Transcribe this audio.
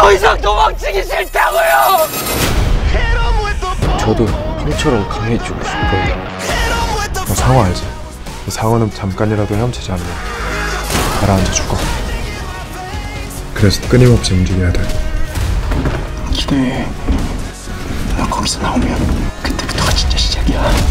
더 이상 도망치기 싫다고요! 저도 형처럼 강해지고 싶어요. 어, 너 상어 알지? 이 상어는 잠깐이라도 헤엄치지 않으면 가라앉아 죽어. 그래서 끊임없이 움직여야 돼. 기대해. 너 거기서 나오면 그때부터가 진짜 시작이야.